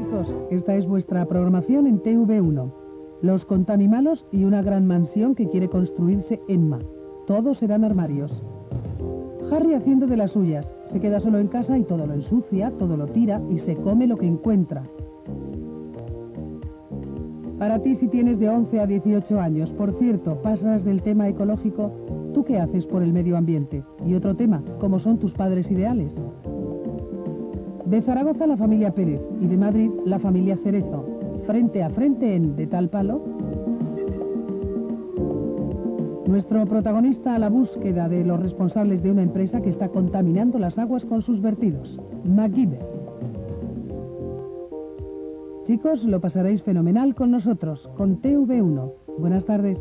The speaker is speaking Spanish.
chicos, esta es vuestra programación en TV1. Los contanimalos y una gran mansión que quiere construirse Emma. Todos serán armarios. Harry haciendo de las suyas. Se queda solo en casa y todo lo ensucia, todo lo tira y se come lo que encuentra. Para ti si tienes de 11 a 18 años, por cierto, pasas del tema ecológico, ¿tú qué haces por el medio ambiente? Y otro tema, ¿cómo son tus padres ideales? De Zaragoza la familia Pérez y de Madrid la familia Cerezo. Frente a frente en De tal palo. Nuestro protagonista a la búsqueda de los responsables de una empresa que está contaminando las aguas con sus vertidos. MacGyver. Chicos, lo pasaréis fenomenal con nosotros, con TV1. Buenas tardes.